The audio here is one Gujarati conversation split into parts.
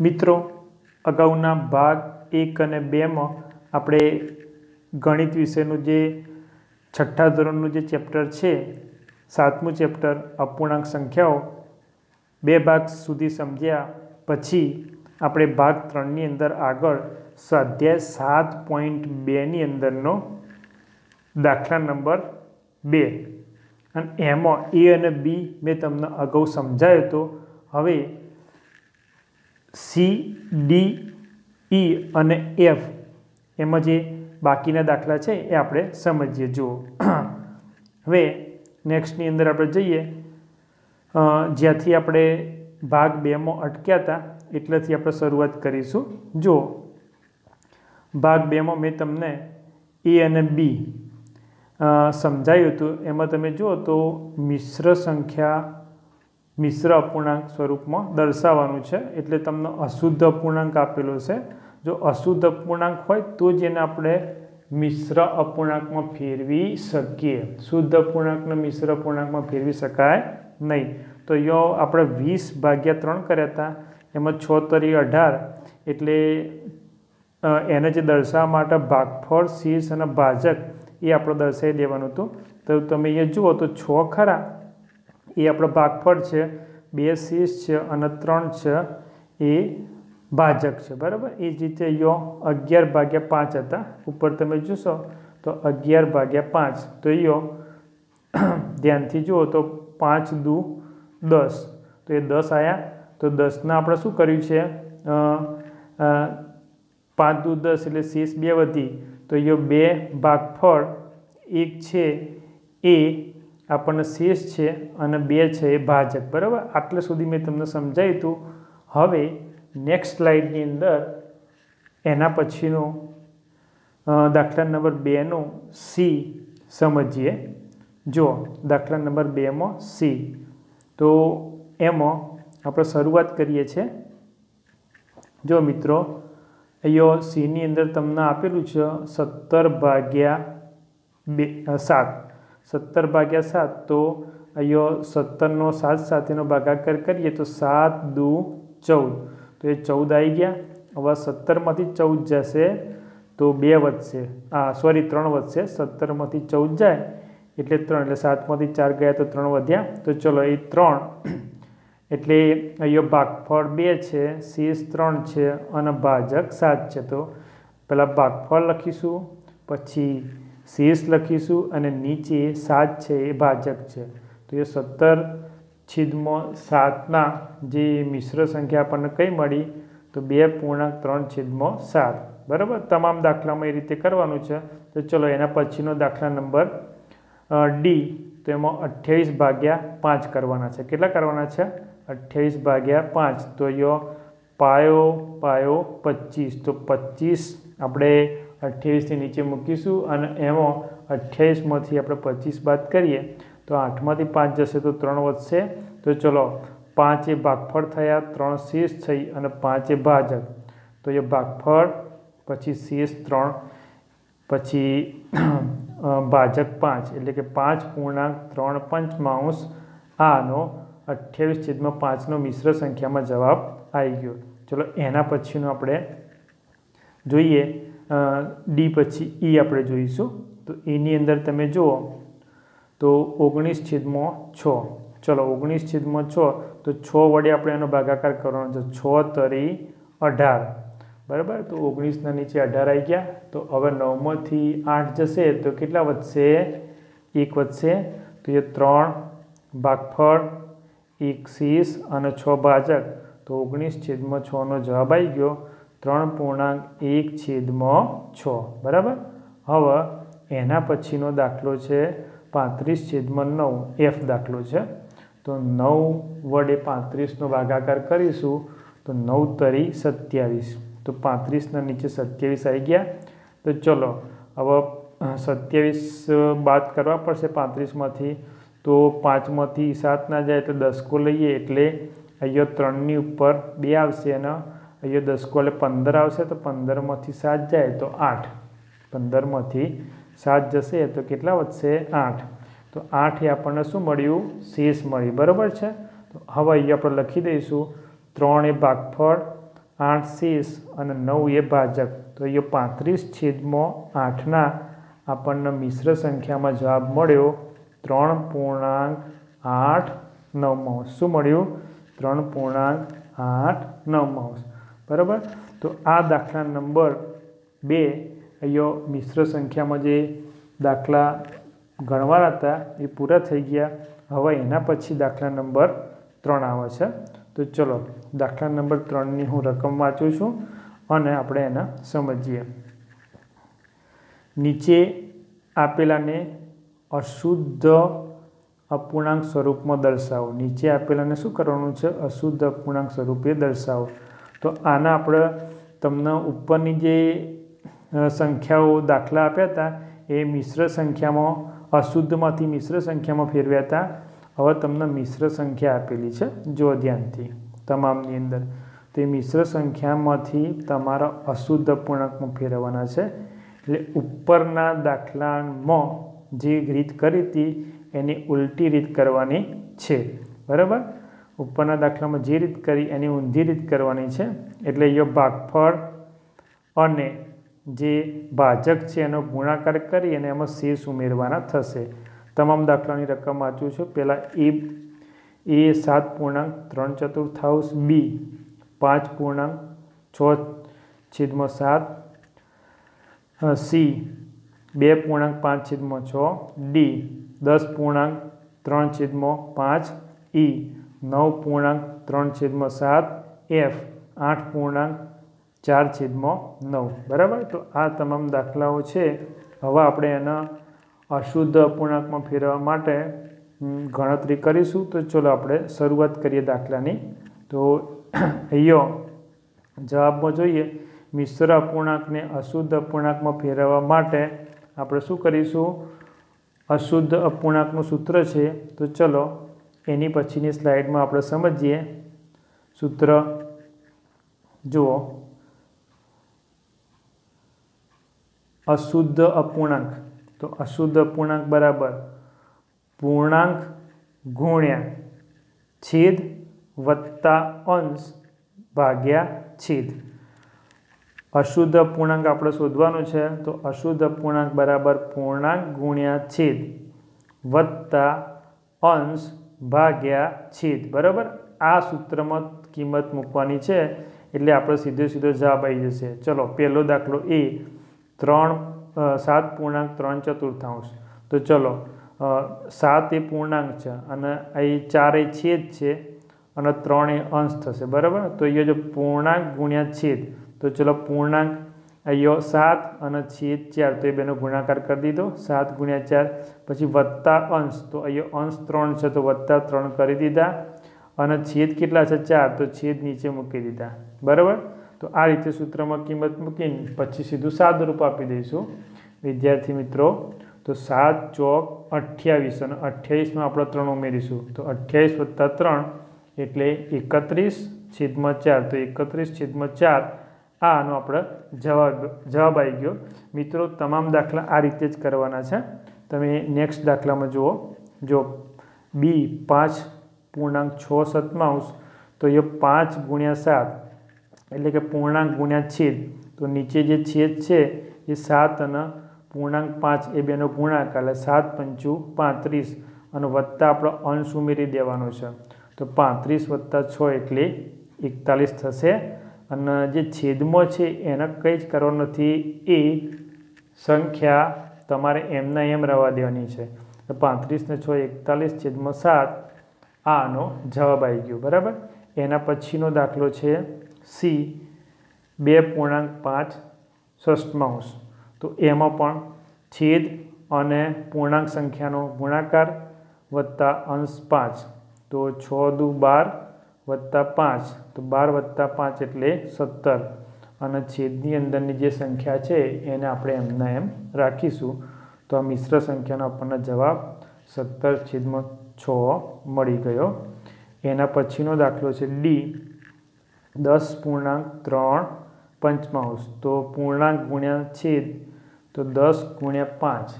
મિત્રો, અગાઉના ભાગ એક અને બેમાં આપણે ગણિત વિષયનું જે છઠ્ઠા ધોરણનું જે ચેપ્ટર છે, સાતમું ચેપ્ટર અપૂર્ણાંક સંખ્યાઓ, બે ભાગ સુધી સમજ્યા પછી આપણે ભાગ ત્રણની અંદર આગળ સ્વાધ્યાય સાત પોઈન્ટ બેની અંદરનો દાખલા નંબર બે. અને એમાં એ અને બી મેં તમને અગાઉ સમજાયો હતો હવે સી ડી ઈ અને એફ એમાં જે બાકીના દાખલા છે, એ આપણે સમજીએ. જુઓ. હવે નેક્સ્ટની અંદર આપણે જઈએ. જ્યાંથી આપણે ભાગ બેમાં અટક્યા હતા, એટલેથી આપણે શરૂઆત કરીશું. જુઓ. ભાગ બેમાં મેં તમને એ અને બી સમજાયું હતું. એમાં તમે જુઓ તો મિશ્ર સંખ્યા મિશ્ર અપૂર્ણાંક સ્વરૂપમાં દર્શાવવાનું છે. એટલે તમને અશુદ્ધ અપૂર્ણાંક આપેલો છે. જો અશુદ્ધ અપૂર્ણાંક હોય તો જ એને આપણે મિશ્ર અપૂર્ણાંકમાં ફેરવી શકીએ. શુદ્ધ અપૂર્ણાંકને મિશ્ર અપૂર્ણાંકમાં ફેરવી શકાય નહીં. તો અહીંયા આપણે વીસ ભાગ્યા ત્રણ કર્યા હતા. એમાં છ તરી અઢાર. એટલે એને જે દર્શાવવા માટે ભાગફળ, શીર્ષ અને ભાજક એ આપણે દર્શાવી દેવાનું હતું. તો તમે અહીંયા જુઓ તો છ ખરા. એ આપણો ભાગફળ છે. બે શીર્ષ છે અને ત્રણ છે. એ ભાજક છે. બરાબર? એ જ રીતે યો અગિયાર ભાગ્યા પાંચ હતા. ઉપર તમે જોશો તો અગિયાર ભાગ્યા પાંચ. તો યો ધ્યાનથી જુઓ તો પાંચ દુ દસ. તો એ દસ આવ્યા તો દસના આપણે શું કર્યું છે? પાંચ દુ દસ એટલે શેષ બે વધી. તો યો બે ભાગફળ એક છે. એ આપણને શેષ છે અને બે છે એ ભાજક. બરાબર? આટલે સુધી મેં તમને સમજાવ્યું હતું હવે નેક્સ્ટ સ્લાઇડની અંદર એના પછીનો દાખલા નંબર બેનો સી સમજીએ. જો દાખલા નંબર બેમાં સી તો એમાં આપણે શરૂઆત કરીએ છીએ જો મિત્રો અહીંયા સીની અંદર તમને આપેલું છે સત્તર ભાગ્યા બે સાત. સત્તર ભાગ્યા સાત, તો અહીંયા સત્તરનો સાત સાથેનો ભાગાકાર કરીએ તો સાત દુ ચૌદ. તો એ ચૌદ આવી ગયા. હવે સત્તરમાંથી ચૌદ જશે તો બે વધશે. આ સોરી ત્રણ વધશે. સત્તરમાંથી ચૌદ જાય એટલે ત્રણ, એટલે સાતમાંથી ચાર ગયા તો ત્રણ વધ્યા. તો ચલો એ ત્રણ. એટલે અહીંયા ભાગફળ બે છે, શેષ ત્રણ છે અને ભાજક સાત છે. તો પહેલાં ભાગફળ લખીશું, પછી શેષ લખીશું અને નીચે સાત છે એ ભાજક છે. તો એ સત્તર છેદમાં સાતના જે મિશ્ર સંખ્યા આપણને કઈ મળી? તો બે પૂર્ણાંક ત્રણ છેદમાં સાત. બરાબર? તમામ દાખલામાં એ રીતે કરવાનું છે. તો ચલો એના પછીનો દાખલા નંબર ડી. તો એમાં અઠ્યાવીસ ભાગ્યા પાંચ કરવાના છે. કેટલા કરવાના છે? અઠ્યાવીસ ભાગ્યા પાંચ. તો યો પાયો પાયો પચીસ. તો પચીસ આપણે અઠ્યાવીસથી નીચે મૂકીશું અને એમાં અઠ્યાવીસમાંથી આપણે પચીસ બાદ કરીએ, તો આઠમાંથી પાંચ જશે તો ત્રણ વધશે. તો ચલો, પાંચ ભાગફળ થયા, ત્રણ શેષ થઈ અને પાંચ એ ભાજક. તો એ ભાગફળ, પછી શેષ ત્રણ, પછી ભાજક પાંચ, એટલે કે પાંચ પૂર્ણાંક ત્રણ પંચમાંશ આનો અઠ્યાવીસ છેદમાં પાંચનો મિશ્ર સંખ્યામાં જવાબ આવી ગયો. ચલો, એના પછીનો આપણે જોઈએ. ડી પછી ઈ આપણે જોઈશું. તો એની અંદર તમે જુઓ, તો ઓગણીસ છેદમાં છ. ચલો, ઓગણીસ છેદમાં છ, તો છ વડે આપણે એનો ભાગાકાર કરવાનો છે. છ તરી અઢાર. બરાબર? તો ઓગણીસના નીચે અઢાર આવી ગયા. તો હવે નવમાંથી આઠ જશે, તો કેટલા વધશે? એક વધશે. તો એ ત્રણ ભાગફળ, એક શીશ અને છ ભાજક. તો ઓગણીસ છેદમાં છનો જવાબ આવી ગયો. ત્રણ પૂર્ણાંક એક છેદમાં છ. બરાબર? હવે એના પછીનો દાખલો છે પાંત્રીસ છેદમાં નવ. એફ દાખલો છે. તો નવ વડે પાંત્રીસનો ભાગાકાર કરીશું તો નવ તરી સત્યાવીસ. તો પાંત્રીસના નીચે સત્યાવીસ આવી ગયા. તો ચલો, હવે સત્યાવીસ બાદ કરવા પડશે પાંત્રીસમાંથી. તો પાંચમાંથી સાત ના જાય તો દસકો લઈએ એટલે અહીંયા ત્રણની ઉપર બે આવશે અને અહીંયા દસકો એટલે પંદર આવશે તો પંદરમાંથી સાત જાય તો આઠ. પંદરમાંથી સાત જશે તો કેટલા વધશે? આઠ. તો આઠ એ આપણને શું મળ્યું? શેષ મળ્યું બરાબર છે? તો હવે અહીંયા આપણે લખી દઈશું. ત્રણ એ ભાગફળ, આઠ શેષ અને નવ એ ભાજક. તો અહીંયા પાંત્રીસ છેદમાં આઠના આપણને મિશ્ર સંખ્યામાં જવાબ મળ્યો. ત્રણ પૂર્ણાંક આઠ નવમાંશ શું મળ્યું? ત્રણ પૂર્ણાંક આઠ નવમાંશ બરાબર? તો આ દાખલા નંબર બે અહીંયા મિશ્ર સંખ્યામાં જે દાખલા ગણવાના હતા એ પૂરા થઈ ગયા. હવે એના પછી દાખલા નંબર ત્રણ આવે છે. તો ચલો, દાખલા નંબર ત્રણની હું રકમ વાંચું છું અને આપણે એના સમજીએ. નીચે આપેલાને અશુદ્ધ અપૂર્ણાંક સ્વરૂપમાં દર્શાવો. નીચે આપેલાને શું કરવાનું છે? અશુદ્ધ અપૂર્ણાંક સ્વરૂપે દર્શાવો. તો આના આપણે તમને ઉપરની જે સંખ્યાઓ દાખલા આપ્યા હતા, એ મિશ્ર સંખ્યામાં, અશુદ્ધમાંથી મિશ્ર સંખ્યામાં ફેરવ્યા હતા. હવે તમને મિશ્ર સંખ્યા આપેલી છે જો ધ્યાનથી તમામની અંદર. તો એ મિશ્ર સંખ્યામાંથી તમારા અશુદ્ધ પૂર્ણાંકમાં ફેરવવાના છે. એટલે ઉપરના દાખલામાં જે રીત કરી હતી, એની ઉલટી રીત કરવાની છે. બરાબર? ઉપરના દાખલામાં જે રીત કરી એની ઊંધી રીત કરવાની છે, એટલે યો ભાગફળ અને જે ભાજક છે એનો ગુણાકાર કરી અને એમાં શેષ ઉમેરવાના થશે. તમામ દાખલાની રકમ વાંચું છું. પહેલાં એ એ સાત પૂર્ણાંક ત્રણ ચતુર્થાંશ બી પાંચ પૂર્ણાંક છ છેદમાં સાત સી બે પૂર્ણાંક પાંચ છેદમાં છ, ડી દસ પૂર્ણાંક ત્રણ છેદમાં પાંચ, ઈ નવ પૂર્ણાંક ત્રણ છેદમાં સાત, એફ આઠ પૂર્ણાંક ચાર છેદમાં નવ. બરાબર? તો આ તમામ દાખલાઓ છે. હવે આપણે એના અશુદ્ધ અપૂર્ણાંકમાં ફેરવવા માટે ગણતરી કરીશું. તો ચલો આપણે શરૂઆત કરીએ દાખલાની. તો અહીંયા જવાબમાં જોઈએ. મિશ્ર અપૂર્ણાંકને અશુદ્ધ અપૂર્ણાંકમાં ફેરવવા માટે આપણે શું કરીશું? અશુદ્ધ અપૂર્ણાંકનું સૂત્ર છે. તો ચલો એની પછીની સ્લાઇડમાં આપણે સમજીએ. સૂત્ર. જુઓ. અશુદ્ધ અપૂર્ણાંક. તો અશુદ્ધ અપૂર્ણાંક બરાબર પૂર્ણાંક ગુણ્યા છેદ વત્તા અંશ ભાગ્યા છેદ. અશુદ્ધ અપૂર્ણાંક આપણે શોધવાનું છે. તો અશુદ્ધ અપૂર્ણાંક બરાબર પૂર્ણાંક ગુણ્યા છેદ વત્તા અંશ ભાગ્યા છેદ. બરાબર? આ સૂત્રમાં કિંમત મૂકવાની છે, એટલે આપણે સીધો સીધો જવાબ આવી જશે. ચલો, પહેલો દાખલો એ ત્રણ સાત પૂર્ણાંક ત્રણ ચતુર્થાંશ. તો ચલો સાત એ પૂર્ણાંક છે અને અહીં ચાર એ છેદ છે અને ત્રણ એ અંશ થશે. બરાબર? તો અહીંયા જો પૂર્ણાંક ગુણ્યા છેદ, તો ચલો, પૂર્ણાંક અહીંયા સાત અને છેદ ચાર, તો એ બેનો ગુણાકાર કરી દીધો. સાત ગુણ્યા ચાર, પછી વત્તા અંશ. તો અહીંયા અંશ ત્રણ છે, તો વત્તા ત્રણ કરી દીધા. અને છેદ કેટલા છે, ચાર? તો છેદ નીચે મૂકી દીધા. બરાબર? તો આ રીતે સૂત્રમાં કિંમત મૂકીને પછી સીધું સાત રૂપ આપી દઈશું. વિદ્યાર્થી મિત્રો, તો સાત ચોક અઠ્યાવીસ અને અઠ્યાવીસમાં આપણે ત્રણ ઉમેરીશું. તો અઠ્યાવીસ વત્તા ત્રણ એટલે એકત્રીસ છેદમાં ચાર. તો એકત્રીસ છેદમાં ચાર આ આનો આપણે જવાબ જવાબ આવી ગયો. મિત્રો, તમામ દાખલા આ રીતે જ કરવાના છે. તમે નેક્સ્ટ દાખલામાં જુઓ. જો બી પાંચ પૂર્ણાંક છ સતમાંશ, તો એ પાંચ ગુણ્યા સાત, એટલે કે પૂર્ણાંક ગુણ્યા છેદ, તો નીચે જે છેદ છે, એ સાત અને પૂર્ણાંક પાંચ એ બેનો ગુણાકાર, એટલે સાત પંચુ પાંત્રીસ, અને વત્તા આપણો અંશ ઉમેરી દેવાનો છે. તો પાંત્રીસ વત્તા છ એટલે એકતાલીસ થશે. અને જે છેદમાં છે એને કંઈ જ કરવાનું નથી એ સંખ્યા તમારે એમના એમ રહેવા દેવાની છે. તો પાંત્રીસને છ એકતાલીસ છેદમાં સાત, આનો જવાબ આવી ગયો, બરાબર? એના પછીનો દાખલો છે સી, બે પૂર્ણાંક પાંચ ષષ્ટમાંશ તો એમાં પણ છેદ અને પૂર્ણાંક સંખ્યાનો ગુણાકાર વત્તા અંશ પાંચ. તો છ દુ બાર વત્તા પાંચ. તો બાર વત્તા પાંચ એટલે સત્તર. અને છેદની અંદરની જે સંખ્યા છે, એને આપણે એમના એમ રાખીશું. તો આ મિશ્ર સંખ્યાનો આપણને જવાબ સત્તર છેદમાં છ મળી ગયો. એના પછીનો દાખલો છે ડી દસ પૂર્ણાંક ત્રણ પંચમાંશ. તો પૂર્ણાંક ગુણ્યા છેદ, તો દસ ગુણ્યા પાંચ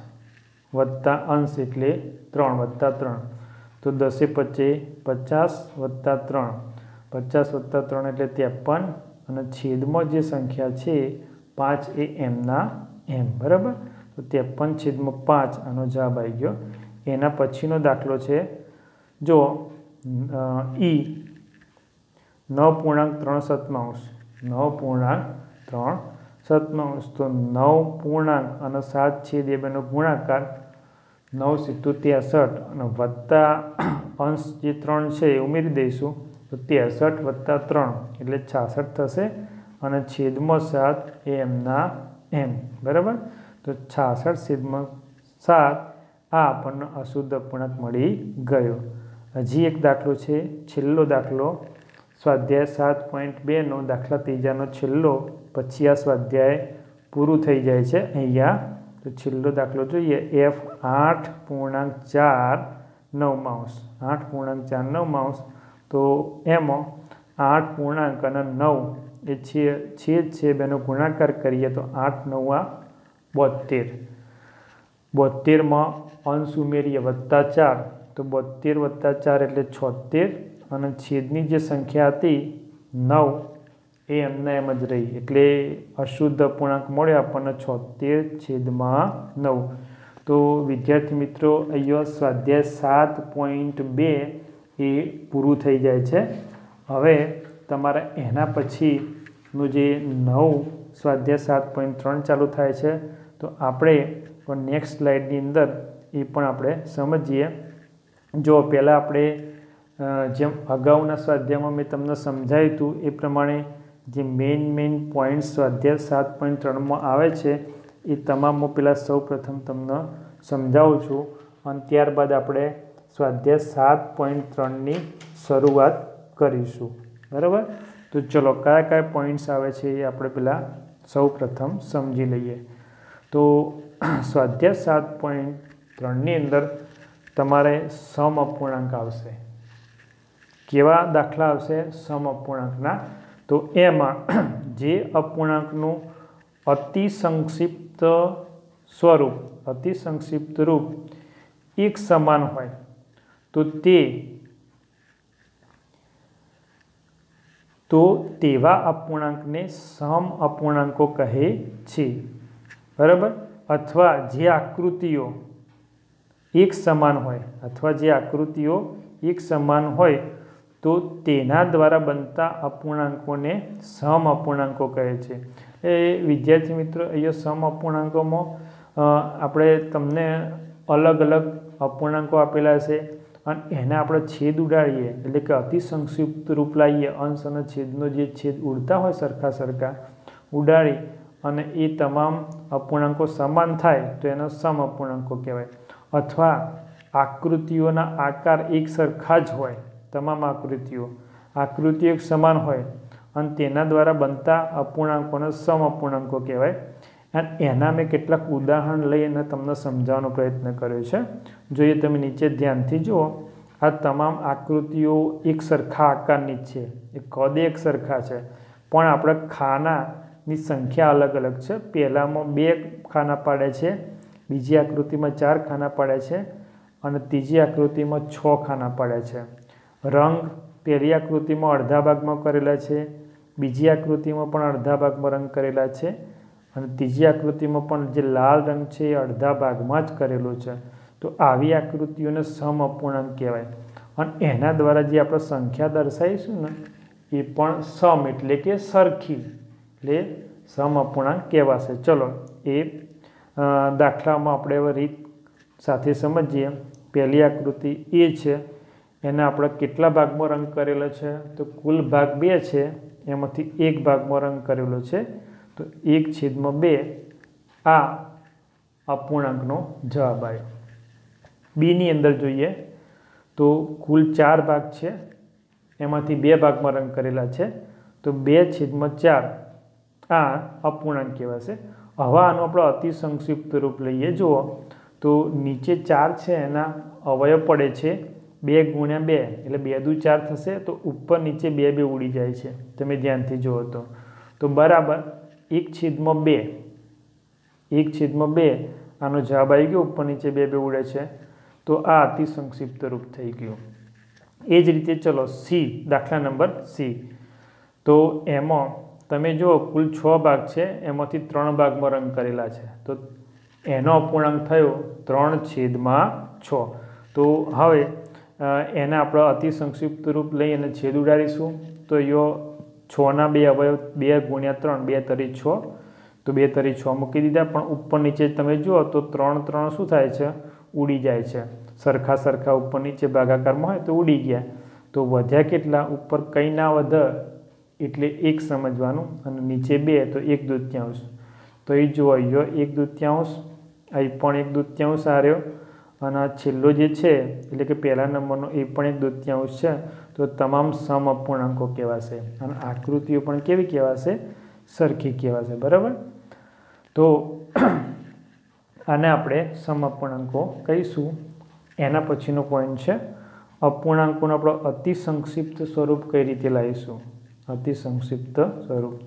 વત્તા અંશ એટલે ત્રણ વત્તા ત્રણ. તો દસે પચે પચાસ વત્તા ત્રણ. પચાસ વત્તા ત્રણ એટલે ત્રેપન અને છેદમાં જે સંખ્યા છે પાંચ એ એમના એમ બરાબર? તો ત્રેપન છેદમાં પાંચ આનો જવાબ આવી ગયો. એના પછીનો દાખલો છે. જો ઈ નવ પૂર્ણાંક ત્રણ સતમાંશ. નવ પૂર્ણાંક ત્રણ સતમાંશ. તો નવ પૂર્ણાંક અને સાત છેદ એ બેનો ગુણાકાર નવ સિત્તોર ત્રેસઠ અને વત્તા અંશ જે ત્રણ છે એ ઉમેરી દઈશું. તો ત્રેસઠ વત્તા ત્રણ એટલે છાસઠ થશે અને છેદમાં સાત એ એમના એમ. બરાબર? તો છાસઠ છેદમાં સાત આ આપણને અશુદ્ધ અપૂર્ણાંક મળી ગયો. હજી એક દાખલો છે, છેલ્લો દાખલો. સ્વાધ્યાય સાત પોઈન્ટ બેનો દાખલા ત્રીજાનો છેલ્લો. પછી આ સ્વાધ્યાય પૂરું થઈ જાય છે અહીંયા. તો છેલ્લો દાખલો જોઈએ. એફ આઠ પૂર્ણાંક ચાર નવ માઉસ. આઠ પૂર્ણાંક ચાર નવ માઉસ. તો એમાં આઠ પૂર્ણાંક અને નવ એ છે છેદ છે બેનો ગુણાકાર કરીએ તો આઠ નવા બોતેર બોતેરમાં અંશ ઉમેરીએ વત્તા ચાર. તો બોતેર વત્તા ચાર એટલે છોતેર અને છેદની જે સંખ્યા હતી નવ એ એમને એમ જ રહી. એટલે અશુદ્ધ અપૂર્ણાંક મળ્યો આપણને છોતેર છેદમાં નવ. તો વિદ્યાર્થી મિત્રો, અહીંયા સ્વાધ્યાય સાત પોઈન્ટ બે એ પૂરું થઈ જાય છે. હવે તમારે એના પછીનું જે નવ સ્વાધ્યાય સાત પોઈન્ટ ત્રણ ચાલુ થાય છે. તો આપણે પણ નેક્સ્ટ સ્લાઇડની અંદર એ પણ આપણે સમજીએ. જો પહેલાં આપણે જેમ અગાઉના સ્વાધ્યાયમાં મેં તમને સમજાવ્યું હતું એ પ્રમાણે જે મેઇન મેઇન પોઈન્ટ્સ સ્વાધ્યાય સાત પોઈન્ટ ત્રણમાં આવે છે, એ તમામમાં પહેલાં સૌ પ્રથમ તમને સમજાવું છું. અને ત્યારબાદ આપણે સ્વાધ્યાય સાત પોઈન્ટ ત્રણની શરૂઆત કરીશું. બરાબર? તો ચલો, કયા કયા પોઈન્ટ્સ આવે છે એ આપણે પહેલાં સૌ પ્રથમ સમજી લઈએ. તો સ્વાધ્યાય સાત પોઈન્ટ ત્રણની અંદર તમારે સમ અપૂર્ણાંક આવશે. કેવા દાખલા આવશે? સમ અપૂર્ણાંકના તો એમાં જે અપૂર્ણાંકનું અતિ સંક્ષિપ્ત સ્વરૂપ અતિ સંક્ષિપ્ત રૂપ એક સમાન હોય, તો તે, તો તેવા અપૂર્ણાંકને સમ અપૂર્ણાંકો કહે છે. બરાબર? અથવા જે આકૃતિઓ એક સમાન હોય, અથવા જે આકૃતિઓ એક સમાન હોય તો તેના દ્વારા બનતા અપૂર્ણાંકોને સમ અપૂર્ણાંકો કહે છે. એ વિદ્યાર્થી મિત્રો, અહીંયા સમ અપૂર્ણાંકોમાં આપણે તમને અલગ અલગ અપૂર્ણાંકો આપેલા છે અને એને આપણે છેદ ઉડાડીએ. એટલે કે અતિ સંક્ષિપ્ત રૂપ લાવીએ. અંશ અને છેદનો જે છેદ ઉડતા હોય સરખા સરખા, ઉડાડી અને એ તમામ અપૂર્ણાંકો સમાન થાય તો એનો સમ અપૂર્ણાંકો કહેવાય. અથવા આકૃતિઓના આકાર એક સરખા જ હોય. તમામ આકૃતિઓ. આકૃતિઓ એક સમાન હોય અને તેના દ્વારા બનતા અપૂર્ણાંકોને સમ અપૂર્ણાંકો કહેવાય. અને એના મેં કેટલાક ઉદાહરણ લઈને તમને સમજાવવાનો પ્રયત્ન કર્યો છે. જો એ તમે નીચે ધ્યાનથી જુઓ. આ તમામ આકૃતિઓ એક સરખા આકારની જ છે. એ કદે એક સરખા છે. પણ આપણે ખાનાની સંખ્યા અલગ અલગ છે. પહેલાંમાં બે ખાના પાડે છે. બીજી આકૃતિમાં ચાર ખાના પાડે છે. અને ત્રીજી આકૃતિમાં છ ખાના પાડે છે. રંગ પહેલી આકૃતિમાં અડધા ભાગમાં કરેલા છે, બીજી આકૃતિમાં પણ અડધા ભાગમાં રંગ કરેલા છે અને ત્રીજી આકૃતિમાં પણ જે લાલ રંગ છે એ અડધા ભાગમાં જ કરેલો છે. તો આવી આકૃતિઓને સમ અપૂર્ણાંક કહેવાય. અને એના દ્વારા જે આપણે સંખ્યા દર્શાવીશું ને, એ પણ સમ એટલે કે સરખી એટલે સમ અપૂર્ણાંક કહેવાશે. ચલો, એ દાખલામાં આપણે હવે રીત સાથે સમજીએ. પહેલી આકૃતિ એ છે. એને આપણે કેટલા ભાગમાં રંગ કરેલો છે? તો કુલ ભાગ બે છે, એમાંથી એક ભાગમાં રંગ કરેલો છે. તો એક છેદમાં બે, આ અપૂર્ણાંકનો જવાબ આવ્યો. બીની અંદર જોઈએ તો કુલ ચાર ભાગ છે, એમાંથી બે ભાગમાં રંગ કરેલા છે. તો બે છેદમાં ચાર, આ અપૂર્ણાંક કહેવાશે. હવે આનું આપણે અતિ સંક્ષિપ્ત રૂપ લઈએ. જુઓ, તો નીચે ચાર છે, એના અવયવ પડે છે. બે ગુણ્યા બે એટલે બે દુ ચાર થશે તો ઉપર નીચે બે બે ઉડી જાય છે. તમે ધ્યાનથી જુઓ તો. તો બરાબર એક છેદમાં બે. એક છેદમાં બે. આનો જવાબ આવી ગયો, ઉપર નીચે બે બે ઉડે છે. તો આ અતિ સંક્ષિપ્ત રૂપ થઈ ગયું. એ જ રીતે ચલો સી, દાખલા નંબર સી. તો એમાં તમે જુઓ કુલ છ ભાગ છે, એમાંથી ત્રણ ભાગમાં રંગ કરેલા છે. તો એનો અપૂર્ણાંક થયો ત્રણ છેદમાં છ. તો હવે એને આપણે અતિ સંક્ષિપ્ત રૂપ લઈ અને છેદ ઉડાડીશું. તો યો છના બે અવયવ, બે ગુણ્યા ત્રણ, બે તરી છ. તો બે તરી છ મૂકી દીધા, પણ ઉપર નીચે તમે જુઓ તો ત્રણ ત્રણ શું થાય છે? ઉડી જાય છે. સરખા સરખા ઉપર નીચે ભાગાકારમાં હોય તો ઉડી ગયા. તો વધ્યા કેટલા? ઉપર કંઈ ના વધ એટલે એક સમજવાનું અને નીચે બે તો એક દૂત્યાંશ. તો એ જુઓ, યો એક દૂત્યાંશ, અહીં પણ એક દૂત્યાંશ આ રહ્યો. અને આ છેલ્લો જે છે, એટલે કે પહેલા નંબરનો એ પણ એક દોત્યાંશ છે, તો તમામ સમ અપૂર્ણાંકો કહેવાશે અને આકૃતિઓ પણ કેવી કહેવાશે? સરખી કહેવાશે, બરાબર? તો આને આપણે સમ અપૂર્ણાંકો કહીશું. એના પછીનો પોઈન્ટ છે, અપૂર્ણાંકોનું આપણે અતિ સંક્ષિપ્ત સ્વરૂપ કઈ રીતે લાવીશું? અતિ સંક્ષિપ્ત સ્વરૂપ.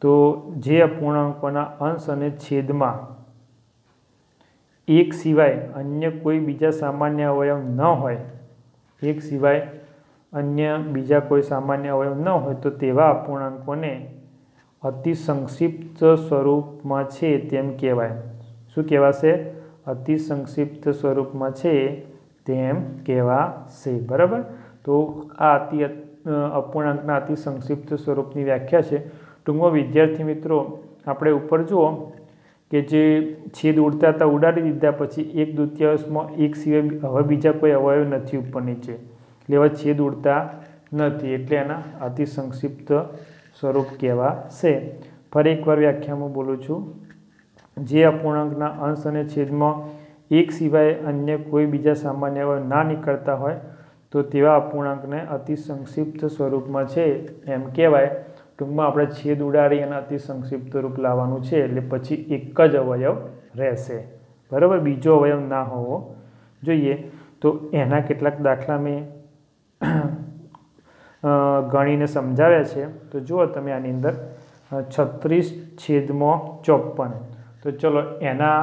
તો જે અપૂર્ણાંકોના અંશ અને છેદમાં એક સિવાય અન્ય કોઈ બીજા સામાન્ય અવયવ ન હોય, એક સિવાય અન્ય બીજા કોઈ સામાન્ય અવયવ ન હોય, તો તેવા અપૂર્ણાંકોને અતિ સંક્ષિપ્ત સ્વરૂપમાં છે તેમ કહેવાય. શું કહેવાશે? અતિ સંક્ષિપ્ત સ્વરૂપમાં છે તેમ કહેવાશે. બરાબર? તો આ અતિ અપૂર્ણાંકના અતિ સંક્ષિપ્ત સ્વરૂપની વ્યાખ્યા છે. ટૂંકમાં વિદ્યાર્થી મિત્રો, આપણે ઉપર જુઓ. કે જે છેદ ઉડતા હતા ઉડાડી દીધા પછી એક દ્વિતીયાંશમાં એક સિવાય હવે બીજા કોઈ અવયવ નથી ઉપર નીચે. એટલે એવા છેદ ઉડતા નથી. એટલે એના અતિ સંક્ષિપ્ત સ્વરૂપ કહેવાશે. ફરી એકવાર વ્યાખ્યામાં બોલું છું. જે અપૂર્ણાંકના અંશ અને છેદમાં એક સિવાય અન્ય કોઈ બીજા સામાન્ય અવયવ ના નીકળતા હોય, તો તેવા અપૂર્ણાંકને અતિ સંક્ષિપ્ત સ્વરૂપમાં છે. એમ કહેવાય. ટૂંકમાં આપણે છેદ ઉડાડી અને અતિ સંક્ષિપ્ત રૂપ લાવવાનું છે એટલે પછી એક જ અવયવ રહેશે. બરાબર? બીજો અવયવ ના હોવો જોઈએ. તો એના કેટલાક દાખલા મેં ગણીને સમજાવ્યા છે. તો જુઓ તમે આની અંદર છત્રીસ છેદમાં ચોપન તો ચલો એના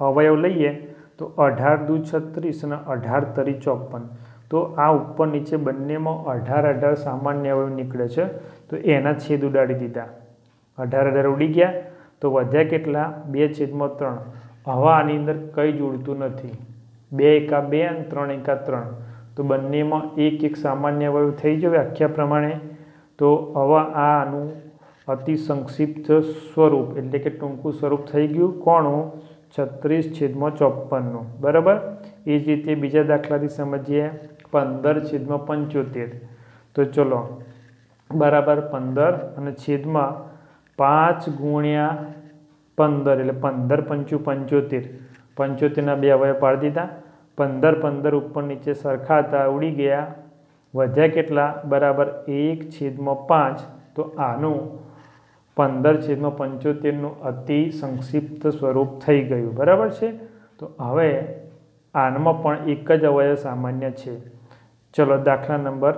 અવયવ લઈએ. તો અઢાર દુ છત્રીસ અને અઢાર તરી ચોપન તો આ ઉપર નીચે બંનેમાં અઢાર અઢાર સામાન્ય અવયવ નીકળે છે. તો એના છેદ ઉડાડી દીધા. અઢાર અઢાર ઉડી ગયા તો વધ્યા કેટલા? બે છેદમાં ત્રણ. હવા આની અંદર કંઈ જોડતું નથી. બે એકા બે અને ત્રણ એકા ત્રણ. તો બંનેમાં એક એક સામાન્ય અવયવ થઈ જાય વ્યાખ્યા પ્રમાણે. તો હવા આનું અતિ સંક્ષિપ્ત સ્વરૂપ એટલે કે ટૂંકું સ્વરૂપ થઈ ગયું. કોણું? છત્રીસ છેદમાં ચોપનનું બરાબર? એ જ રીતે બીજા દાખલાથી સમજીએ. પંદર છેદમાં પંચોતેર. તો ચલો બરાબર પંદર અને છેદમાં પાંચ ગુણ્યા પંદર એટલે પંદર પંચું પંચોતેર. પંચોતેરના બે અવયવ પાડી દીધા. પંદર પંદર ઉપર નીચે સરખા હતા, ઉડી ગયા. વધ્યા કેટલા? બરાબર એક છેદમાં પાંચ. તો આનું પંદર છેદમાં પંચોતેરનું અતિ સંક્ષિપ્ત સ્વરૂપ થઈ ગયું. બરાબર છે? તો હવે આનમાં પણ એક જ અવયવ સામાન્ય છે. ચલો દાખલા નંબર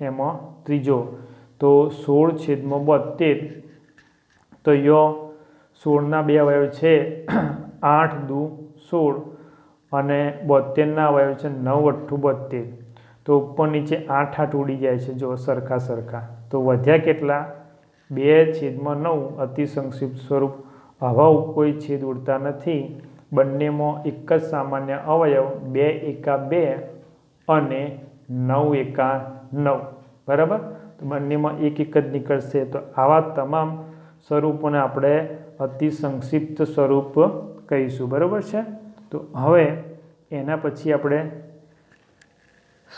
એમાં ત્રીજો. તો સોળ છેદમાં બોતેર. તો યો સોળના બે અવયવ છે. આઠ દુ સોળ. અને બોતેરના અવયવ છે નવ અઠ્ઠું બોતેર. તો ઉપર નીચે આઠ આઠ ઉડી જાય છે. જો સરખા સરખા. તો વધ્યા કેટલા? બે છેદમાં નવ અતિ સંક્ષિપ્ત સ્વરૂપ. હવા કોઈ છેદ ઉડતા નથી. બંનેમાં એક જ સામાન્ય અવયવ બે એકા બે અને નવ એકા નવ. બરાબર? બંનેમાં એક એક જ નીકળશે. તો આવા તમામ સ્વરૂપોને આપણે અતિ સંક્ષિપ્ત સ્વરૂપ કહીશું. બરાબર છે? તો હવે એના પછી આપણે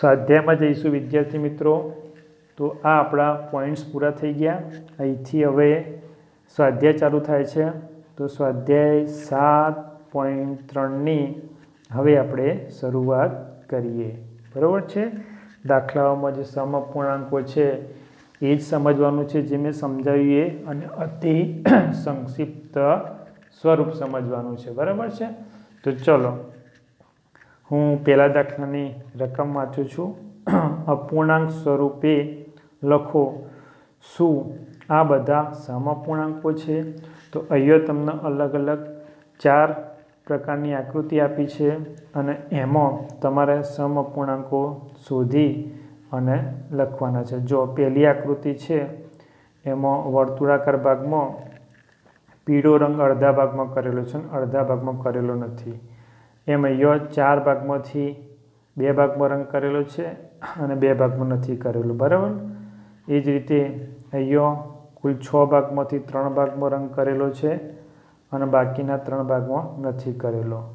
સ્વાધ્યાયમાં જઈશું, વિદ્યાર્થી મિત્રો. તો આ આપણા પોઈન્ટ્સ પૂરા થઈ ગયા. અહીંથી હવે સ્વાધ્યાય ચાલુ થાય છે. તો સ્વાધ્યાય સાત પોઈન્ટ ત્રણની હવે આપણે શરૂઆત કરીએ. બરાબર છે? દાખલાઓમાં જે સમઅપૂર્ણાંકો છે, એ જ સમજવાનું છે જે મેં સમજાવીએ અને અતિ સંક્ષિપ્ત સ્વરૂપ સમજવાનું છે. બરાબર છે? તો ચલો, હું પહેલા દાખલાની રકમ વાંચું છું. અપૂર્ણાંક સ્વરૂપે લખો, શું આ બધા સમઅપૂર્ણાંકો છે? તો અહીંયા તમને અલગ અલગ ચાર પ્રકારની આકૃતિ આપી છે અને એમાં તમારે સમઅપૂર્ણાંકો શોધી અને લખવાના છે. જો પહેલી આકૃતિ છે, એમાં વર્તુળાકાર ભાગમાં પીળો રંગ અડધા ભાગમાં કરેલો છે અને અડધા ભાગમાં કરેલો નથી. એમાં ય ચાર ભાગમાંથી બે ભાગમાં રંગ કરેલો છે અને બે ભાગમાં નથી કરેલો. બરાબર? એ જ રીતે અહીંયા કુલ છ ભાગમાંથી ત્રણ ભાગમાં રંગ કરેલો છે. અને બાકીના ત્રણ ભાગમાં નથી કરેલો.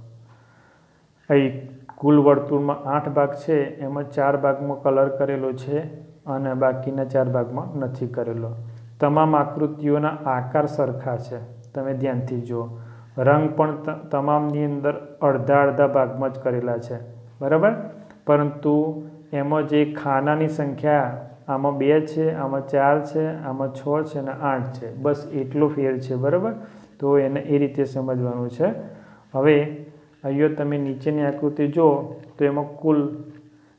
અહીં કુલ વર્તુળમાં આઠ ભાગ છે, એમાં ચાર ભાગમાં કલર કરેલો છે અને બાકીના ચાર ભાગમાં નથી કરેલો. તમામ આકૃતિઓના આકાર સરખા છે. તમે ધ્યાનથી જુઓ. રંગ પણ તમામની અંદર અડધા અડધા ભાગમાં જ કરેલા છે. બરાબર? પરંતુ એમાં જે ખાનાની સંખ્યા, આમાં બે છે, આમાં ચાર છે, આમાં છ છે અને આઠ છે. બસ એટલો ફેર છે. બરાબર? તો એને એ રીતે સમજવાનું છે. હવે અહીંયા તમે નીચેની આકૃતિ જુઓ, તો એમાં કુલ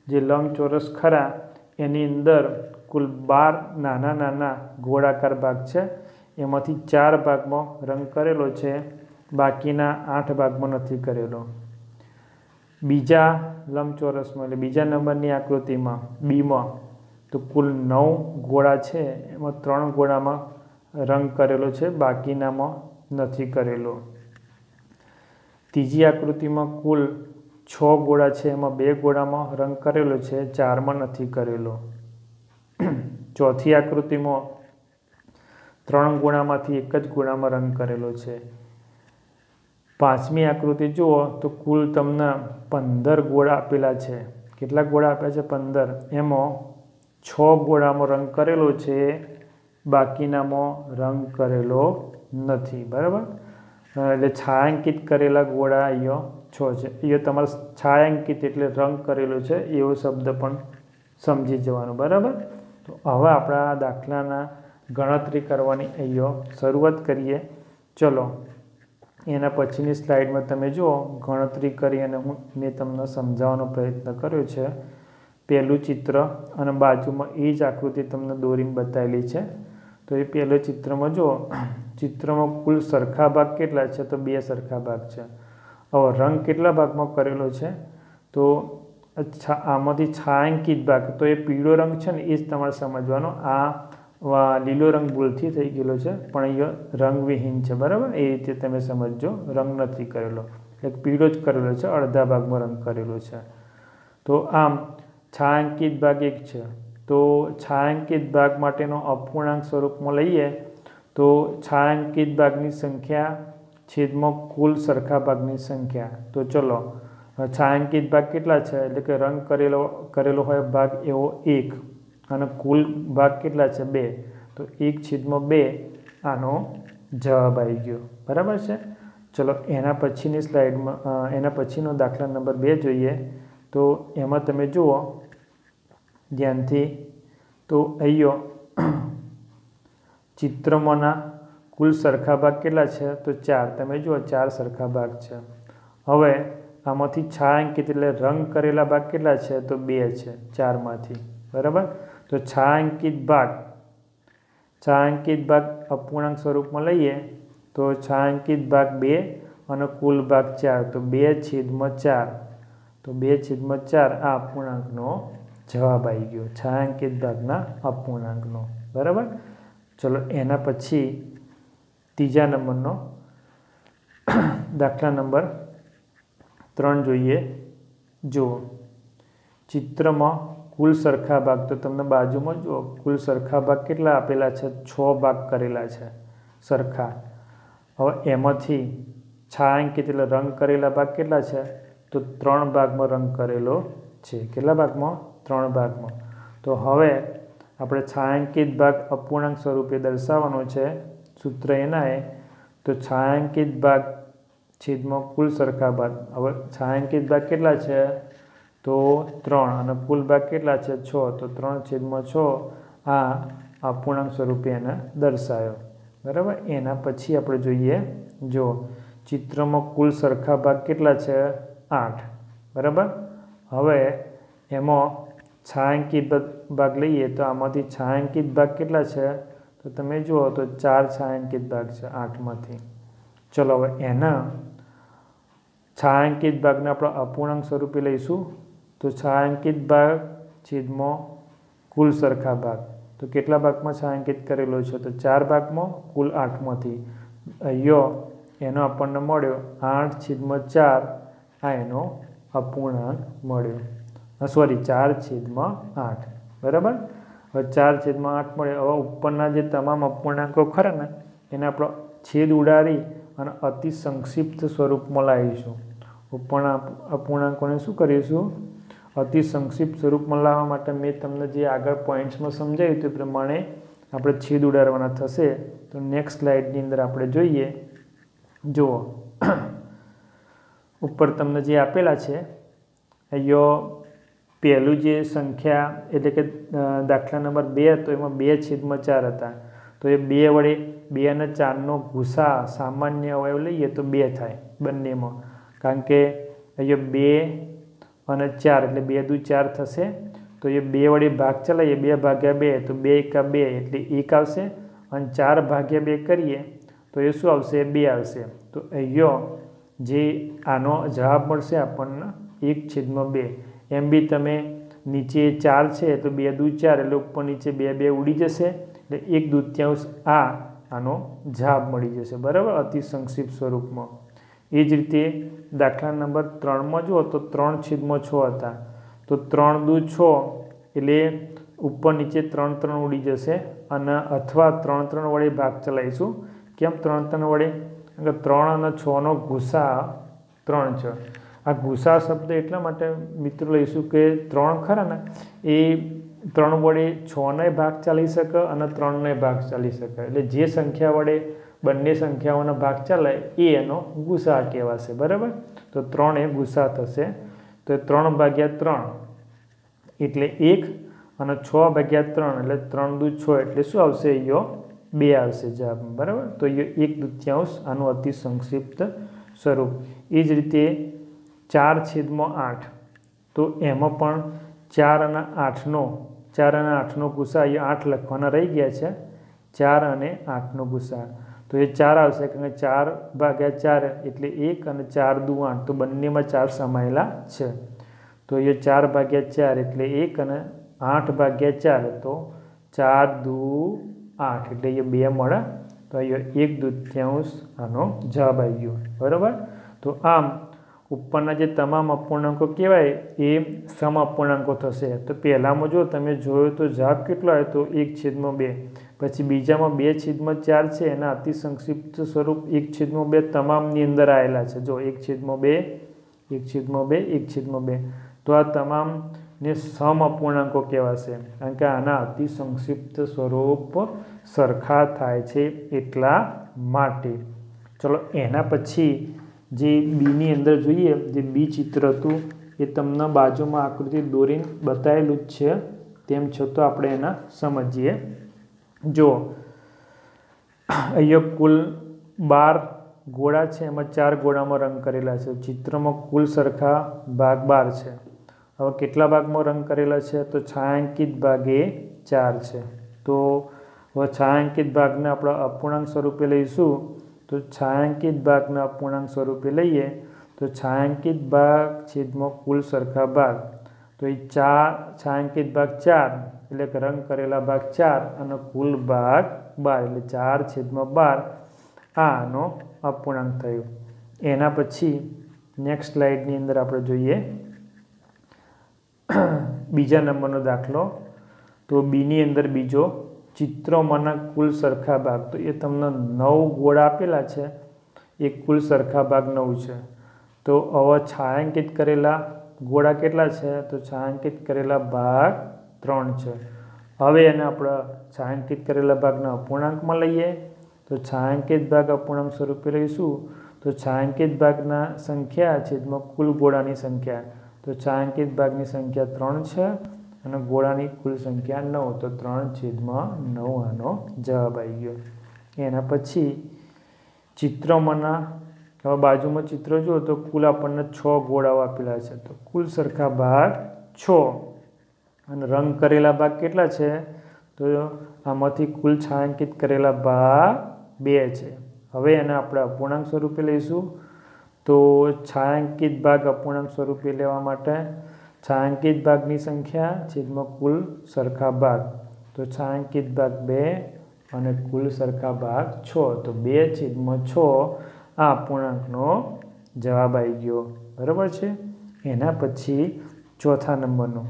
જે લંબચોરસ ખરા, એની અંદર કુલ બાર નાના નાના ગોળાકાર ભાગ છે. એમાંથી ચાર ભાગમાં રંગ કરેલો છે, બાકીના આઠ ભાગમાં નથી કરેલો. બીજા લંબચોરસમાં, એટલે બીજા નંબરની આકૃતિમાં, બીમાં, તો કુલ નવ ગોળા છે. એમાં ત્રણ ગોળામાં રંગ કરેલો છે, બાકીનામાં નથી કરેલો. ત્રીજી આકૃતિમાં કુલ છ ગોળા છે, એમાં બે ગોળામાં રંગ કરેલો છે, ચારમાં નથી કરેલો. ચોથી આકૃતિમાં ત્રણ ગોળામાંથી એક જ ગોળામાં રંગ કરેલો છે. પાંચમી આકૃતિ જુઓ તો કુલ તમને પંદર ગોળા આપેલા છે. કેટલા ગોળા આપ્યા છે? પંદર. એમાં છ ગોળામાં રંગ કરેલો છે, બાકીનામાં રંગ કરેલો નથી, બરાબર? એટલે છાયાંકિત કરેલા ગોળા અહીંયા છ છે. અહીંયા તમારે છાયાંકિત એટલે રંગ કરેલો છે, એવો શબ્દ પણ સમજી જવાનું, બરાબર? તો હવે આપણા દાખલાના ગણતરી કરવાની અહીંયા શરૂઆત કરીએ. ચલો, એના પછીની સ્લાઇડમાં તમે જુઓ, ગણતરી કરી અને હું મેં તમને સમજાવવાનો પ્રયત્ન કર્યો છે. પહેલું ચિત્ર અને બાજુમાં એ જ આકૃતિ તમને દોરીને બતાવેલી છે. તો એ પહેલું ચિત્રમાં જુઓ. ચિત્રમાં કુલ સરખા ભાગ કેટલા છે? તો બે સરખા ભાગ છે. હવે રંગ કેટલા ભાગમાં કરેલો છે? તો આમાંથી છાંકિત ભાગ. તો એ પીળો રંગ છે ને, એ જ તમારે સમજવાનો. આ લીલો રંગ ભૂલથી થઈ ગયેલો છે, પણ અહીંયા રંગવિહીન છે, બરાબર? એ રીતે તમે સમજજો. રંગ નથી કરેલો. એક પીળો જ કરેલો છે, અડધા ભાગમાં રંગ કરેલો છે. તો આમ છાંકિત ભાગ એક છે. તો છાયાંકિત ભાગ માટેનો અપૂર્ણાંક સ્વરૂપમાં લઈએ, તો છાયાંકિત ભાગની સંખ્યા છેદમાં કુલ સરખા ભાગની સંખ્યા. તો ચલો છાયાંકિત ભાગ કેટલા છે? એટલે કે રંગ કરેલો કરેલો હોય ભાગ એવો એક અને કુલ ભાગ કેટલા છે? બે. તો એક છેદમાં બે આનો જવાબ આવી ગયો. બરાબર છે? ચલો, એના પછીની સ્લાઇડમાં એના પછીનો દાખલા નંબર બે જોઈએ. તો એમાં તમે જુઓ ધ્યાનથી. તો અહીંયો ચિત્રમાંના કુલ સરખા ભાગ કેટલા છે? તો ચાર. તમે જુઓ, ચાર સરખા ભાગ છે. હવે આમાંથી છાંકિત એટલે રંગ કરેલા ભાગ કેટલા છે? તો બે છે, ચારમાંથી. બરાબર? તો છાંકિત ભાગ છાંકિત ભાગ અપૂર્ણાંક સ્વરૂપમાં લઈએ, તો છાંકિત ભાગ બે અને કુલ ભાગ ચાર. તો બે છેદમાં ચાર. તો બે છેદમાં ચાર આ અપૂર્ણાંકનો જવાબ આવી ગયો. છાંકિત ભાગના અપૂર્ણાંકનો. બરાબર? ચલો, એના પછી ત્રીજા નંબરનો દાખલા નંબર ત્રણ જોઈએ. જુઓ. ચિત્રમાં કુલ સરખા ભાગ, તો તમને બાજુમાં જુઓ, કુલ સરખા ભાગ કેટલા આપેલા છે? છ ભાગ કરેલા છે સરખા. હવે એમાંથી છાંકિત એટલે રંગ કરેલા ભાગ કેટલા છે? તો ત્રણ ભાગમાં રંગ કરેલો છે. કેટલા ભાગમાં? ત્રણ ભાગમાં. તો હવે આપણે છાયાંકિત ભાગ અપૂર્ણાંક સ્વરૂપે દર્શાવવાનો છે. સૂત્ર એના એ. તો છાયાંકિત ભાગ છેદમાં કુલ સરખા ભાગ. હવે છાંકિત ભાગ કેટલા છે? તો ત્રણ. અને કુલ ભાગ કેટલા છે? છ. તો ત્રણ છેદમાં છ આ અપૂર્ણાંક સ્વરૂપે એને દર્શાવ્યો બરાબર? એના પછી આપણે જોઈએ. જો ચિત્રમાં કુલ સરખા ભાગ કેટલા છે? આઠ. બરાબર? હવે એમાં છાંકિત ભાગ લઈએ તો આમાંથી છાંકિત ભાગ કેટલા છે? તો તમે જુઓ તો ચાર છાંકિત ભાગ છે આઠમાંથી. ચલો હવે એના છાંકિત ભાગને આપણે અપૂર્ણાંક સ્વરૂપે લઈશું. તો છાંકિત ભાગ છેદમાં કુલ સરખા ભાગ. તો કેટલા ભાગમાં છાયાંકિત કરેલો છે? તો ચાર ભાગમાં કુલ આઠમાંથી. યો એનો આપણને મળ્યો આઠ છેદમાં ચાર. આ એનો અપૂર્ણાંક મળ્યો. સોરી ચાર છેદમાં આઠ. બરાબર? હવે ચાર છેદમાં આઠ મળે. હવે ઉપરના જે તમામ અપૂર્ણાંકો ખરા ને, એને આપણે છેદ ઉડાડી અને અતિ સંક્ષિપ્ત સ્વરૂપમાં લાવીશું. ઉપરના અપૂર્ણાંકોને શું કરીશું? અતિ સંક્ષિપ્ત સ્વરૂપમાં લાવવા માટે મેં તમને જે આગળ પોઈન્ટ્સમાં સમજાવ્યું તે પ્રમાણે આપણે છેદ ઉડાડવાના થશે. તો નેક્સ્ટ સ્લાઇડની અંદર આપણે જોઈએ. જુઓ. ઉપર તમને જે આપેલા છે અહીંયા પહેલું જે સંખ્યા એટલે કે દાખલા નંબર બે હતો, એમાં બે છેદમાં ચાર હતા. તો એ બે વડે બે અને ચારનો ગુસા સામાન્ય અવયવ લઈએ તો બે થાય બંનેમાં. કારણ કે અહીંયા બે અને ચાર એટલે બે દુ ચાર થશે. તો એ બે વડે ભાગ ચલાવીએ, બે ભાગ્યા બે, તો બે એકા બે એટલે એક આવશે અને ચાર ભાગ્યા બે કરીએ તો એ શું આવશે? બે આવશે. તો અહીંયા જે આનો જવાબ મળશે આપણને એક છેદમાં બે. એમ બી તમે નીચે ચાર છે તો બે દૂ ચાર, એટલે ઉપર નીચે બે બે ઉડી જશે. એટલે એક દૂત્યાંશ આ, આનો જાપ મળી જશે. બરાબર? અતિ સંક્ષિપ્ત સ્વરૂપમાં. એ જ રીતે દાખલા નંબર ત્રણમાં જુઓ તો ત્રણ છેદમાં છ હતા. તો ત્રણ દૂ છ, એટલે ઉપર નીચે ત્રણ ત્રણ ઉડી જશે અને અથવા ત્રણ ત્રણ વડે ભાગ ચલાવીશું. કેમ? ત્રણ ત્રણ વડે? કારણ ત્રણ અને છનો ગુસા ત્રણ છે. આ ગુસા શબ્દ એટલા માટે મિત્રો લઈશું કે ત્રણ ખરા ને, એ ત્રણ વડે છને ભાગ ચાલી શકે અને ત્રણને ભાગ ચાલી શકે. એટલે જે સંખ્યા વડે બંને સંખ્યાઓનો ભાગ ચાલે એ એનો ગુસા કહેવાશે. બરાબર? તો ત્રણ એ ગુસા થશે. તો ત્રણ ભાગ્યા ત્રણ એટલે એક અને છ ભાગ્યા ત્રણ એટલે ત્રણ દુ છ એટલે શું આવશે? યો બે આવશે જવાબ બરાબર? તો યો એક દૃત્યાંશ આનું અતિ સંક્ષિપ્ત સ્વરૂપ. એ જ રીતે ચાર છેદમાં આઠ. તો એમાં પણ ચાર અને આઠનો, ચાર અને આઠનો ગુસા એ આઠ લખવાના રહી ગયા છે. ચાર અને આઠનો ગુસા. તો એ ચાર આવશે કારણ કે ચાર ભાગ્યા ચાર એટલે એક અને ચાર દુ આઠ તો બંનેમાં ચાર સમાયેલા છે. તો એ ચાર ભાગ્યા ચાર એટલે એક અને આઠ ભાગ્યા ચાર, તો ચાર દુ આઠ એટલે એ બે મળે. તો અહીંયા એક દૃત્યાંશ આનો જવાબ આવી ગયો. બરાબર? તો આમ ઉપરના જે તમામ અપૂર્ણાંકો કહેવાય, એ સમ અપૂર્ણાંકો થશે. તો પહેલાંમાં જો તમે જોયો તો જવાબ કેટલો આવ્યો તો એક છેદમાં બે. પછી બીજામાં બે છેદમાં ચાર છે, એના અતિ સંક્ષિપ્ત સ્વરૂપ એક છેદમાં બે તમામની અંદર આવેલા છે. જો એક છેદમાં બે, એક છેદમાં બે, એક છેદમાં બે. તો આ તમામને સમ અપૂર્ણાંકો કહેવાશે. કારણ કે આના અતિ સંક્ષિપ્ત સ્વરૂપ સરખા થાય છે એટલા માટે. ચલો, એના પછી જે બીની અંદર જોઈએ, જે બી ચિત્ર હતું, એ તમને બાજુમાં આકૃતિ દોરીને બતાવેલું જ છે. તેમ છતાં આપણે એના સમજીએ. જો અહીંયા કુલ બાર ગોળા છે, એમાં ચાર ગોળામાં રંગ કરેલા છે. ચિત્રમાં કુલ સરખા ભાગ બાર છે. હવે કેટલા ભાગમાં રંગ કરેલા છે? તો છાયાંકિત ભાગે ચાર છે. તો હવે છાયાંકિત ભાગને આપણે અપૂર્ણાંક સ્વરૂપે લઈશું. તો છાયાંકિત ભાગના અપૂર્ણાંક સ્વરૂપે લઈએ, તો છાયાંકિત ભાગ છેદમાં કુલ સરખા ભાગ. તો એ ચાર, છાયાંકિત ભાગ ચાર, એટલે કે રંગ કરેલા ભાગ ચાર અને કુલ ભાગ બાર, એટલે ચાર છેદમાં બાર, આનો અપૂર્ણાંક થયો. એના પછી નેક્સ્ટ સ્લાઇડની અંદર આપણે જોઈએ. બીજા નંબરનો દાખલો. તો બીની અંદર બીજો ચિત્રોમાંના કુલ સરખા ભાગ, તો એ તમને નવ ગોળા આપેલા છે. એ કુલ સરખા ભાગ નવ છે. તો હવે છાયાંકિત કરેલા ગોળા કેટલા છે? તો છાયાંકિત કરેલા ભાગ ત્રણ છે. હવે એને આપણે છાયાંકિત કરેલા ભાગના અપૂર્ણાંકમાં લઈએ. તો છાયાંકિત ભાગ અપૂર્ણાંક સ્વરૂપે લઈશું. તો છાયાંકિત ભાગના સંખ્યા છેદમાં કુલ ગોળાની સંખ્યા. તો છાયાંકિત ભાગની સંખ્યા ત્રણ છે. અને ગોળાની કુલ સંખ્યા નવ, તો ત્રણ છેદમાં નવ આનો જવાબ આવી ગયો. એના પછી ચિત્રમાંના, હવે બાજુમાં ચિત્ર જુઓ તો કુલ આપણને છ ગોળાઓ આપેલા છે. તો કુલ સરખા ભાગ છ. અને રંગ કરેલા ભાગ કેટલા છે? તો આમાંથી કુલ છાંકિત કરેલા ભાગ બે છે. હવે એને આપણે અપૂર્ણાંક સ્વરૂપે લઈશું. તો છાંકિત ભાગ અપૂર્ણાંક સ્વરૂપે લેવા માટે છાંકિત ભાગની સંખ્યા છેદમાં કુલ સરખા ભાગ. તો છાંકિત ભાગ બે અને કુલ સરખા ભાગ છ. તો બે છેદમાં છ આ પૂર્ણાંકનો જવાબ આવી ગયો. બરાબર છે? એના પછી ચોથા નંબરનો.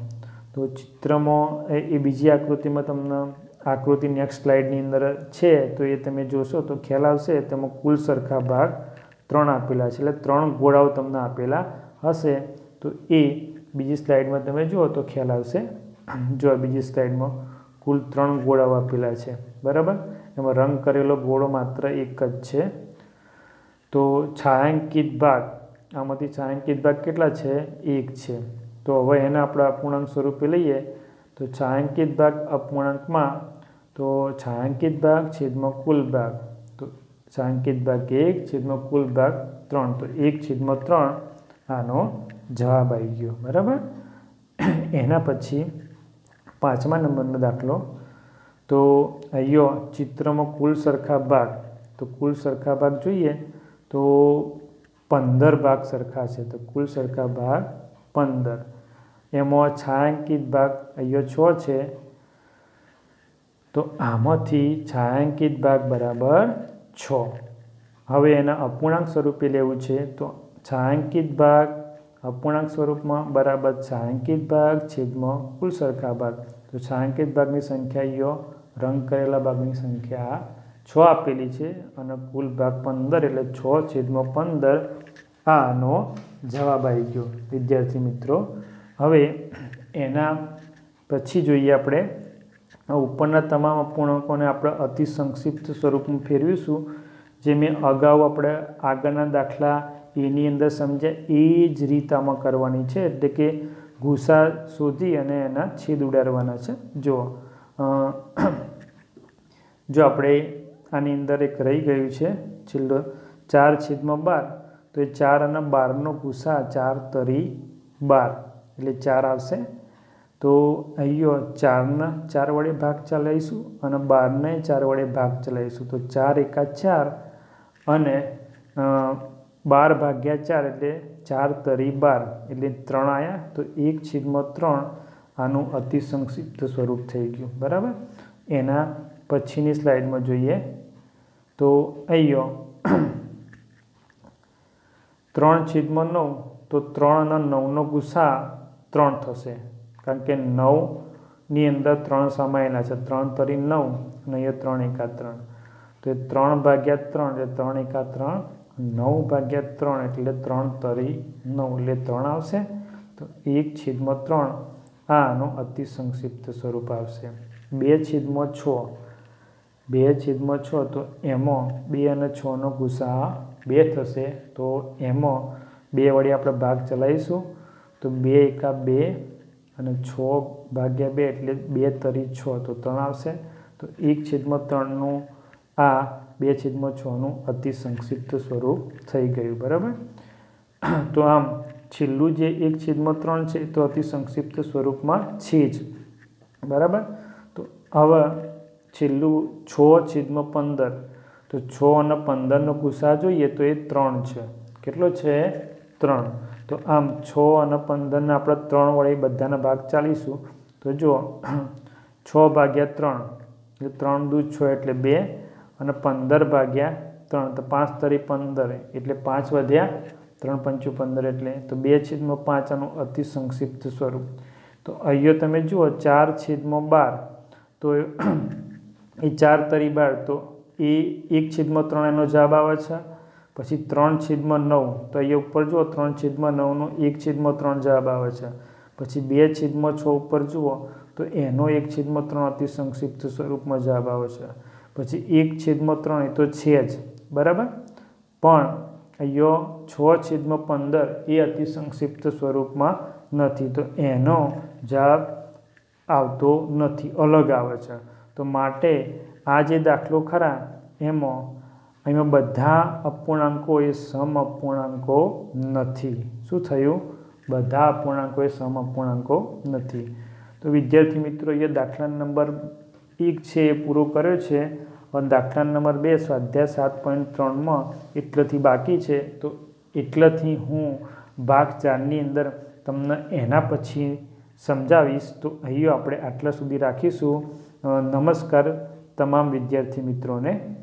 તો ચિત્રમાં એ બીજી આકૃતિમાં તમને, આકૃતિ નેક્સ્ટ સ્લાઇડની અંદર છે, તો એ તમે જોશો તો ખ્યાલ આવશે તેમાં કુલ સરખા ભાગ ત્રણ આપેલા છે. એટલે ત્રણ ગોળાઓ તમને આપેલા હશે. તો એ બીજી સ્લાઇડમાં તમે જુઓ તો ખ્યાલ આવશે. જો બીજી સ્લાઇડમાં કુલ ત્રણ ગોળાઓ આપેલા છે, બરાબર? એમાં રંગ કરેલો ગોળો માત્ર એક જ છે. તો છાયાંકિત ભાગ, આમાંથી છાયાંકિત ભાગ કેટલા છે? એક છે. તો હવે એને આપણે અપૂર્ણાંક સ્વરૂપે લઈએ. તો છાયાંકિત ભાગ અપૂર્ણાંકમાં, તો છાયાંકિત ભાગ છેદમાં કુલ ભાગ. તો છાયાંકિત ભાગ એક, છેદમાં કુલ ભાગ ત્રણ. તો એક છેદમાં ત્રણ, આનો જવાબ આવી ગયો. બરાબર? એના પછી પાંચમા નંબરનો દાખલો. તો અહીંયો ચિત્રમાં કુલ સરખા ભાગ. તો કુલ સરખા ભાગ જોઈએ તો પંદર ભાગ સરખા છે. તો કુલ સરખા ભાગ પંદર. એમાં છાયાંકિત ભાગ અહીંયો છ છે. તો આમાંથી છાયાંકિત ભાગ બરાબર છ. હવે એના અપૂર્ણાંક સ્વરૂપે લેવું છે. તો છાયાંકિત ભાગ અપૂર્ણાંક સ્વરૂપમાં બરાબર છાંકિત ભાગ છેદમાં કુલ સરખા ભાગ. તો છાંકિત ભાગની સંખ્યા યો, રંગ કરેલા ભાગની સંખ્યા છ આપેલી છે અને કુલ ભાગ પંદર એટલે છ છેદમાં પંદર આનો જવાબ આવી ગયો, વિદ્યાર્થી મિત્રો. હવે એના પછી જોઈએ આપણે ઉપરના તમામ અપૂર્ણાંકોને આપણે અતિ સંક્ષિપ્ત સ્વરૂપમાં ફેરવીશું, જે મેં અગાઉ આપણે આગળના દાખલા એની અંદર સમજ્યા એ જ રીત આમાં કરવાની છે. એટલે કે ગુસા શોધી અને એના છેદ ઉડાડવાના છે. જો જો આપણે આની અંદર એક રહી ગયું છે, છેલ્લો ચાર છેદમાં બાર, તો એ ચાર અને બારનો ગુસા ચાર તરી બાર, એટલે ચાર આવશે. તો અહીંયો ચારના ચાર વડે ભાગ ચલાવીશું અને બારને ચાર વડે ભાગ ચલાવીશું. તો ચાર એકા ચાર અને બાર ભાગ્યા ચાર એટલે ચાર તરી બાર એટલે ત્રણ આવ્યા તો એક છેદમાં ત્રણ આનું અતિ સંક્ષિપ્ત સ્વરૂપ થઈ ગયું. બરાબર? એના પછીની સ્લાઇડમાં જોઈએ તો અહીંયો ત્રણ છેદમાં નવ, તો ત્રણ અને નવનો ગુસા ત્રણ થશે. કારણ કે નવની અંદર ત્રણ સમાયેલા છે. ત્રણ તરી નવ અને અહીંયા ત્રણ એકા ત્રણ. તો એ ત્રણ ભાગ્યા ત્રણ એટલે ત્રણ એકા ત્રણ નવ ભાગ્યા ત્રણ એટલે ત્રણ તરી નવ એટલે ત્રણ આવશે. તો એક છેદમાં ત્રણ આનો અતિ સંક્ષિપ્ત સ્વરૂપ આવશે. બે છેદમાં છ. બે છેદમાં છ તો એમાં બે અને છનો ગુસા બે થશે. તો એમાં બે વડે આપણે ભાગ ચલાવીશું. તો બે એકા બે અને છ ભાગ્યા બે એટલે બે તરી છ તો ત્રણ આવશે. તો એક છેદમાં ત્રણનું આ બે છેદમાં છનું અતિ સંક્ષિપ્ત સ્વરૂપ થઈ ગયું, બરાબર? તો આમ છેલ્લું જે એક છેદમાં ત્રણ છે તો અતિ સંક્ષિપ્ત સ્વરૂપમાં છે જ, બરાબર? તો હવે છેલ્લું છ છેદમાં પંદર, તો છ અને પંદરનો ગુસા જોઈએ તો એ ત્રણ છે. કેટલો છે? ત્રણ. તો આમ છ અને પંદરને આપણે ત્રણ વડે બધાના ભાગ ચાલીશું. તો જો, છ ભાગ્યા ત્રણ, એટલે ત્રણ દૂધ છ એટલે બે અને પંદર ભાગ્યા ત્રણ, તો પાંચ તરી પંદર, એટલે પાંચ વધ્યા ત્રણ પંચું પંદર એટલે, તો બે છેદમાં પાંચ આનું અતિ સંક્ષિપ્ત સ્વરૂપ. તો અહીંયા તમે જુઓ, ચાર છેદમાં બાર, તો એ ચાર તરી બાર, તો એ એક છેદમાં ત્રણ એનો જવાબ આવે છે. પછી ત્રણ છેદમાં નવ, તો અહીંયા ઉપર જુઓ, ત્રણ છેદમાં નવનો એક છેદમાં ત્રણ જવાબ આવે છે. પછી બે છેદમાં છ ઉપર જુઓ, તો એનો એક છેદમાં ત્રણ અતિ સંક્ષિપ્ત સ્વરૂપમાં જવાબ આવે છે. પછી એક છેદમાં ત્રણ એ તો છે જ, બરાબર? પણ અહીંયા છ છેદમાં પંદર એ અતિ સંક્ષિપ્ત સ્વરૂપમાં નથી. તો એનો જવાબ આવતો નથી, અલગ આવે છે. તો માટે આ જે દાખલો ખરા, એમાં એમાં બધા અપૂર્ણાંકો એ સમ અપૂર્ણાંકો નથી. શું થયું? બધા અપૂર્ણાંકો એ સમ અપૂર્ણાંકો નથી. તો વિદ્યાર્થી મિત્રો એ દાખલા નંબર એક છે એ પૂરો કર્યો છે. દાખલા નંબર બે, સ્વાધ્યાય સાત પોઈન્ટ ત્રણમાં એટલેથી બાકી છે, તો એટલેથી હું ભાગ ચારની અંદર તમને એના પછી સમજાવીશ. તો અહીં આપણે આટલા સુધી રાખીશું. નમસ્કાર તમામ વિદ્યાર્થી મિત્રોને.